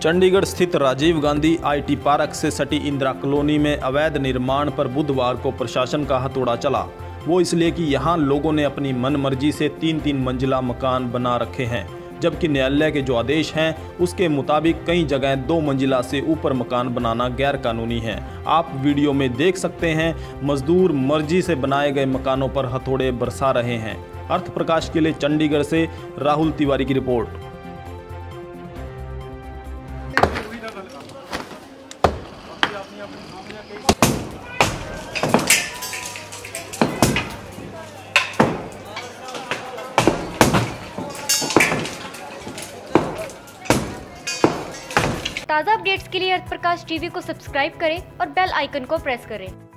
चंडीगढ़ स्थित Rajiv Gandhi IT park से सटी इंदिरा कॉलोनी में अवैध निर्माण पर बुधवार को प्रशासन का हथौड़ा चला। वो इसलिए कि यहाँ लोगों ने अपनी मनमर्जी से तीन तीन मंजिला मकान बना रखे हैं, जबकि न्यायालय के जो आदेश हैं, उसके मुताबिक कई जगह दो मंजिला से ऊपर मकान बनाना गैर कानूनी है। आप वीडियो में देख सकते हैं, मजदूर मर्ज़ी से बनाए गए मकानों पर हथौड़े बरसा रहे हैं। अर्थ प्रकाश के लिए चंडीगढ़ से राहुल तिवारी की रिपोर्ट। ताज़ा अपडेट्स के लिए अर्थप्रकाश टीवी को सब्सक्राइब करें और बेल आइकन को प्रेस करें।